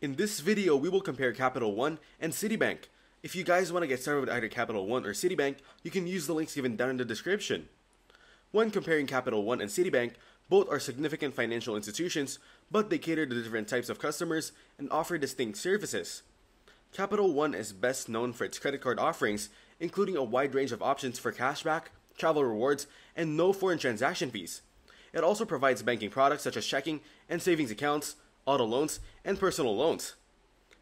In this video, we will compare Capital One and Citibank. If you guys want to get started with either Capital One or Citibank, you can use the links given down in the description. When comparing Capital One and Citibank, both are significant financial institutions, but they cater to different types of customers and offer distinct services. Capital One is best known for its credit card offerings, including a wide range of options for cashback, travel rewards, and no foreign transaction fees. It also provides banking products such as checking and savings accounts, auto loans, and personal loans.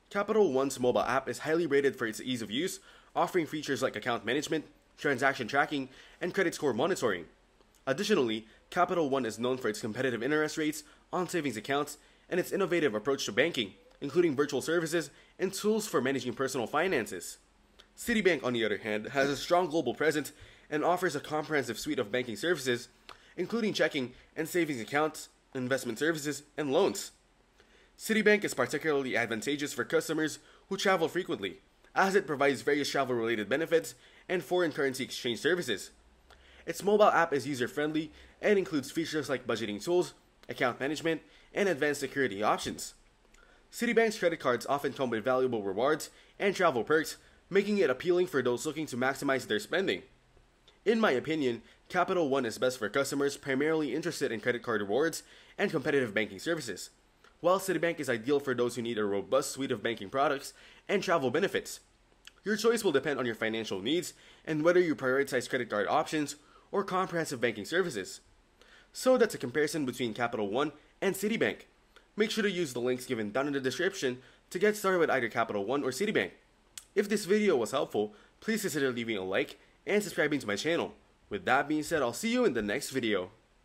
Capital One's mobile app is highly rated for its ease of use, offering features like account management, transaction tracking, and credit score monitoring. Additionally, Capital One is known for its competitive interest rates on savings accounts and its innovative approach to banking, including virtual services and tools for managing personal finances. Citibank, on the other hand, has a strong global presence and offers a comprehensive suite of banking services, including checking and savings accounts, investment services, and loans. Citibank is particularly advantageous for customers who travel frequently, as it provides various travel related benefits and foreign currency exchange services. Its mobile app is user friendly and includes features like budgeting tools, account management, and advanced security options. Citibank's credit cards often come with valuable rewards and travel perks, making it appealing for those looking to maximize their spending. In my opinion, Capital One is best for customers primarily interested in credit card rewards and competitive banking services, while Citibank is ideal for those who need a robust suite of banking products and travel benefits. Your choice will depend on your financial needs and whether you prioritize credit card options or comprehensive banking services. So that's a comparison between Capital One and Citibank. Make sure to use the links given down in the description to get started with either Capital One or Citibank. If this video was helpful, please consider leaving a like and subscribing to my channel. With that being said, I'll see you in the next video.